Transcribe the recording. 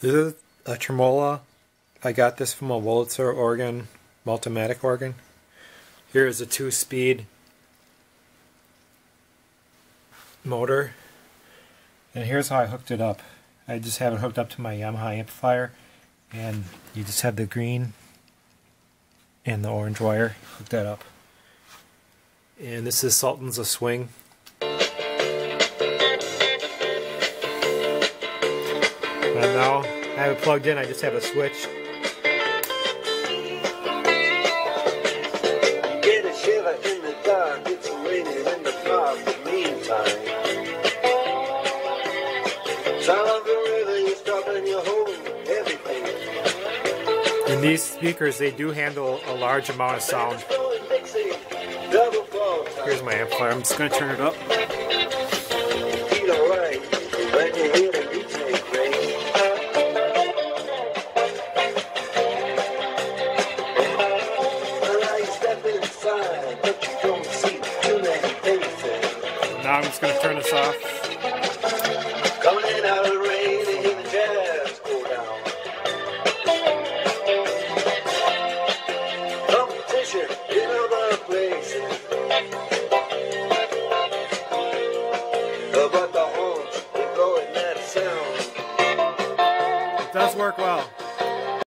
This is a tremola. I got this from a Wurlitzer organ, Multimatic organ. Here is a two-speed motor. And here's how I hooked it up. I just have it hooked up to my Yamaha amplifier. And you just have the green and the orange wire. Hook that up. And this is Sultans of Swing. And now I have it plugged in, I just have a switch. Get a shiver in the dark, it's raining in the park, meantime. Sound of the river, you stop and you hold everything. These speakers, they do handle a large amount of sound. Going Dixie, double fall time. Here's my amplifier, I'm just going to turn it up. Now I'm just going to turn this off. Coming in out of the rain and hear the jazz go down. Competition in other places. But the horns, go in that sound. It does work well.